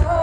go.